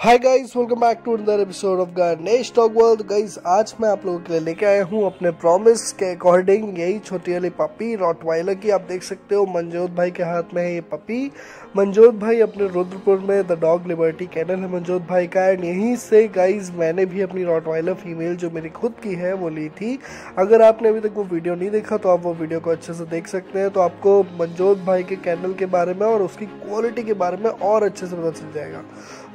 Hi guys welcome back to another episode of Ganesh talk world guys आज मैं आप लोगों के लिए लेके आया हूँ अपने प्रॉमिस के अकॉर्डिंग यही छोटी वाली पपी रॉटवाइलर की। आप देख सकते हो मंजोत भाई के हाथ में है ये पपी मंजोत भाई अपने रुद्रपुर में द डॉग लिबर्टी कैनल है मंजोत भाई का। एंड यहीं से गाइज़ मैंने भी अपनी रॉटवाइलर फीमेल जो मेरी खुद की है, वो ली थी। अगर आपने अभी तक वो वीडियो नहीं देखा तो आप वो वीडियो को अच्छे से देख सकते हैं। तो आपको मंजोत भाई के कैनल के बारे में और उसकी क्वालिटी के बारे में और अच्छे से पता चल जाएगा।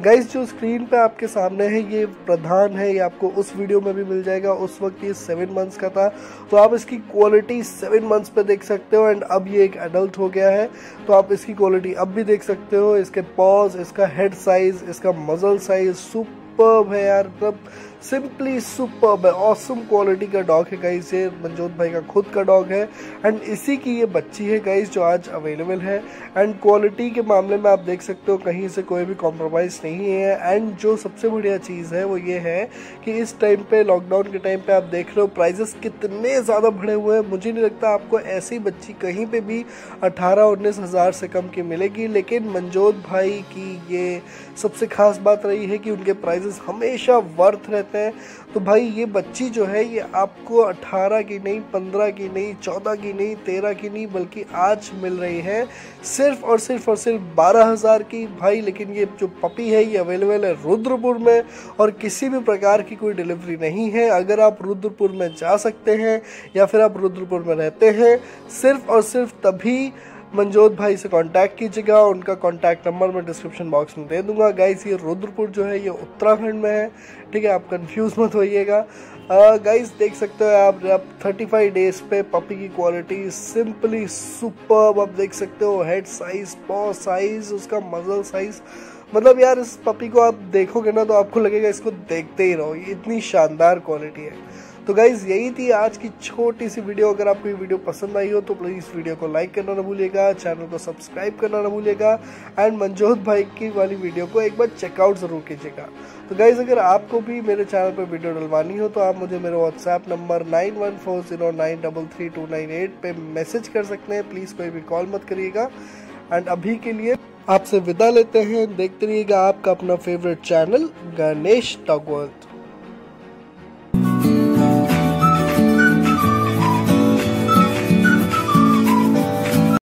गाइज़ जो स्क्रीन पे आपके सामने है, ये प्रधान है, ये आपको उस वीडियो में भी मिल जाएगा। उस वक्त ये सेवन मंथ्स का था। तो आप इसकी क्वालिटी सेवन मंथ्स पे देख सकते हो एंड अब ये एक एडल्ट हो गया है। तो आप इसकी क्वालिटी अब भी देख सकते हो। इसके पॉज इसका हेड साइज़ इसका मजल साइज़ सुपर है यार। मतलब सिंपली सुपर ऑसम क्वालिटी का डॉग है गाइस ये मनजोत भाई का खुद का डॉग है। एंड इसी की ये बच्ची है गाइस जो आज अवेलेबल है। एंड क्वालिटी के मामले में आप देख सकते हो, कहीं से कोई भी कॉम्प्रोमाइज़ नहीं है। एंड जो सबसे बढ़िया चीज़ है, वो ये है कि इस टाइम पे लॉकडाउन के टाइम पे आप देख रहे हो प्राइजेस कितने ज़्यादा बढ़े हुए हैं। मुझे नहीं लगता आपको ऐसी बच्ची कहीं पे भी अठारह उन्नीस हज़ार से कम की मिलेगी। लेकिन मनजोत भाई की ये सबसे खास बात रही है कि उनके प्राइजेस हमेशा वर्थ रहते सकते हैं। तो भाई, ये बच्ची जो है, ये आपको 18 की नहीं 15 की नहीं 14 की नहीं 13 की नहीं, बल्कि आज मिल रही है। सिर्फ़ और सिर्फ़ और सिर्फ़ बारह हज़ार की भाई, लेकिन ये जो पपी है, ये अवेलेबल है रुद्रपुर में, और किसी भी प्रकार की कोई डिलीवरी नहीं है। अगर आप रुद्रपुर में जा सकते हैं, या फिर आप रुद्रपुर में रहते हैं, सिर्फ़ और सिर्फ़ तभी मनजोत भाई से कांटेक्ट कीजिएगा, उनका कांटेक्ट नंबर मैं डिस्क्रिप्शन बॉक्स में दे दूँगा। गाइस ये रुद्रपुर जो है, ये उत्तराखंड में है, ठीक है? आप कंफ्यूज मत होइएगा। गाइस देख सकते हो आप आप 35 डेज़ पे पपी की क्वालिटी सिंपली सुपर आप देख सकते हो हेड साइज़ पॉ साइज़ उसका मजल साइज़ मतलब यार, इस पपी को आप देखोगे ना तो आपको लगेगा इसको देखते ही रहो। इतनी शानदार क्वालिटी है। तो गाइज़ यही थी आज की छोटी सी वीडियो अगर आपको ये वीडियो पसंद आई हो तो प्लीज़ वीडियो को लाइक करना ना भूलिएगा चैनल को सब्सक्राइब करना ना भूलिएगा एंड मंजोत भाई की वाली वीडियो को एक बार चेकआउट ज़रूर कीजिएगा। तो गाइज़ अगर आपको भी मेरे चैनल पर वीडियो डलवानी हो तो आप मुझे मेरे WhatsApp number nine one four zero nine double three two nine eight पे मैसेज कर सकते हैं। प्लीज़ कोई भी कॉल मत करिएगा। एंड अभी के लिए आपसे विदा लेते हैं। देखते रहिएगा आपका अपना फेवरेट चैनल गणेश टॉक